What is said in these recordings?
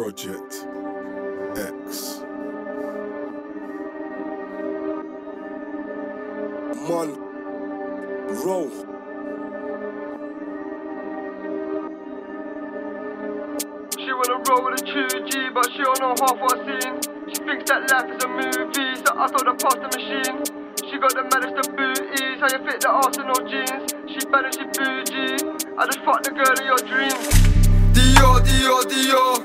Project X. Man, roll. She wanna roll with a 2G, but she don't know half what I seen. She thinks that life is a movie, so I told her pass the machine. She got the maddest of booties, how you fit the Arsenal jeans. She bad and she bougie, I just fuck the girl of your dreams. Dior, Dior, Dior.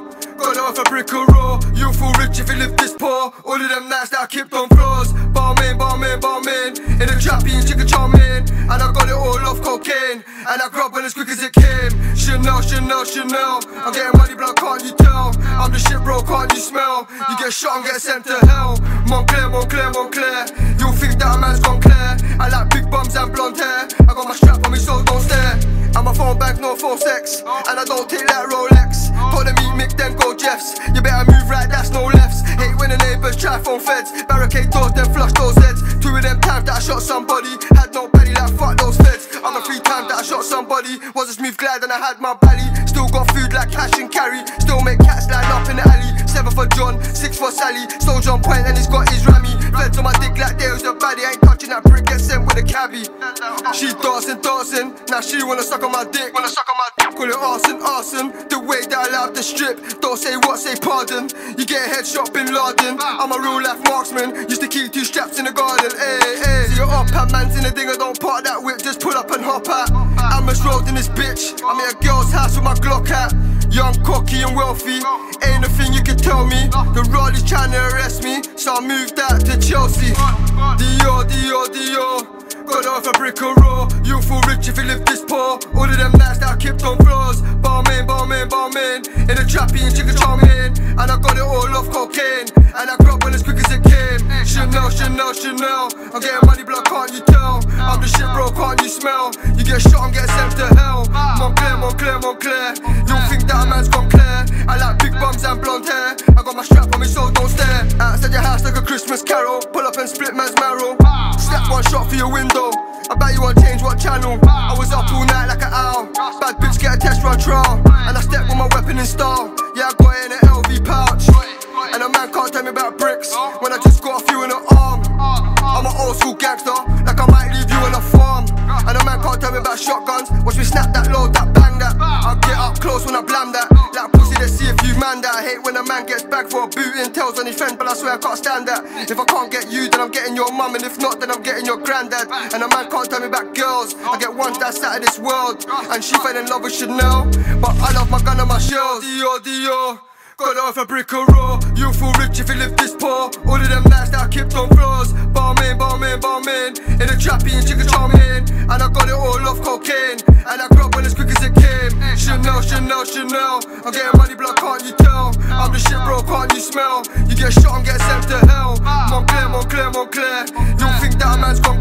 Or raw. You feel rich if you live this poor. All of them nights that I kept on floors. Balmain, Balmain, Balmain. In a trap eating chicken chow mein. And I got it all off cocaine. And I grab on as quick as it came. Chanel, Chanel, Chanel. I'm getting money, blood, can't you tell? I'm the shit, bro, can't you smell? You get shot and get sent to hell. Moncler, Moncler, Moncler. No phone sex. And I don't take that Rolex. Told them eat Mick, then go Jeffs. You better move right, that's no lefts. Hate when the neighbors try phone feds. Barricade doors, then flush those heads. Two of them times that I shot somebody. Had shot somebody. Was a smooth glide and I had my belly. Still got food like cash and carry. Still make cats line up in the alley. Seven for John, six for Sally. Soldier on point and he's got his rammy. On my dick like there was a baddie. Ain't touching that brick, get sent with a cabbie. She dancing, dancing. Now she wanna suck on my dick. Wanna suck on my dick. Call it arson, arson. The way that I love the strip. Don't say what, say pardon. You get a headshot, bin Laden. I'm a real life marksman. Used to keep two straps in the garden. Hey, hey. See you up, and man's in the dinger. Don't park that whip. Just pull up and hop out. I'm road in this bitch. I'm at a girl's house with my Glock hat. Young, cocky, and wealthy. Ain't nothing you can tell me. The Rollies trying to arrest me, so I moved out to Chelsea. Dior, Dior, Dior. Got off a brick or raw. You feel rich if you live this poor. All of them nights that I kept on floors. Balmain, Balmain, Balmain. In a trap eating chicken chow mein. And I got it all off cocaine. And I grabbed one as quick as it came. Chanel, Chanel, Chanel. I'm getting money, blood, can't you tell? I'm the shit, bro, can't you smell? You get shot and get sent to hell. Moncler, Moncler, Moncler. You think that a man's gone clear? I like big bums and blonde hair. I got my strap on me, so don't stare. Outside your house like a Christmas carol. Pull up and split man's marrow. Snap one shot for your window. I bet you won't change what channel. I was up all night like an owl. Bad bitch get a test run trial. And I step with my weapon in style. Yeah, I got it in an LV pouch. And a man can't tell me about bricks when I just got a few in the arm. I'm an old school gangster, snap that load, that bang that. I get up close when I blam that. Like pussy, they see if you man that. I hate when a man gets back for a boot and tells on his friend, but I swear I can't stand that. If I can't get you, then I'm getting your mum, and if not, then I'm getting your granddad. And a man can't tell me about girls. I get one that's out of this world, and she fell in love with Chanel. But I love my gun and my shells. Dior, Dior. Got off a brick or raw. You feel rich if you live this poor. All of them nights that I kept on floors. Balmain, Balmain, Balmain. In a trap eating chicken chow mein. Off cocaine. And I grabbed one as quick as it came. Chanel, Chanel, Chanel. I'm getting money, blood, can't you tell? I'm the shit, bro, can't you smell? You get shot and get sent to hell. Moncler, Moncler, Moncler. You think that a man's gone